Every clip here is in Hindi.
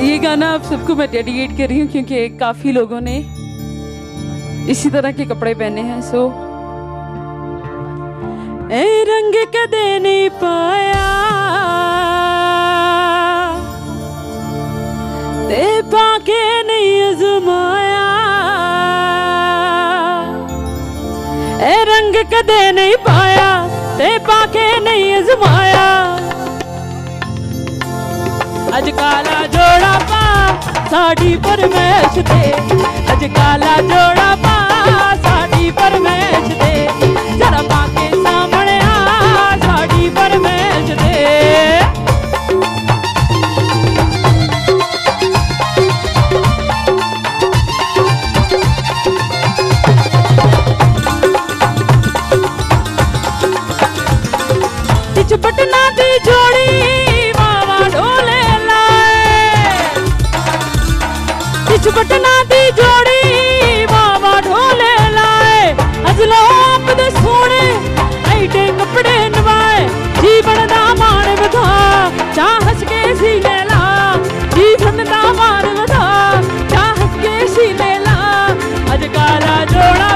ये गाना आप सबको मैं डेडिकेट कर रही हूँ क्योंकि काफ़ी लोगों ने इसी तरह के कपड़े पहने हैं सो ए रंग कदे नहीं पाया। ते पाके नहीं अजमाया। ए रंग कदे नहीं पाया, ते पाके नहीं अजमाया। अज काला जोड़ा पा साड़ी परमेश दे। अज काला जोड़ा पा दी जोड़ी, बाबा ढोले लाए। अजलो सोने ऐडे कपड़े नवाए। जीवन दा मान हस के ला। जीवन दा मान हस के ला। अजकाला जोड़ा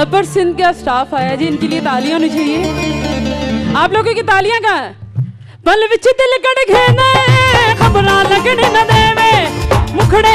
अपर सिंध का स्टाफ आया जी, इनके लिए तालियाँ होनी चाहिए। आप लोगों की तालियाँ का पल विच दिल कड़ घेने खबरां लगने न देवे, मुखड़े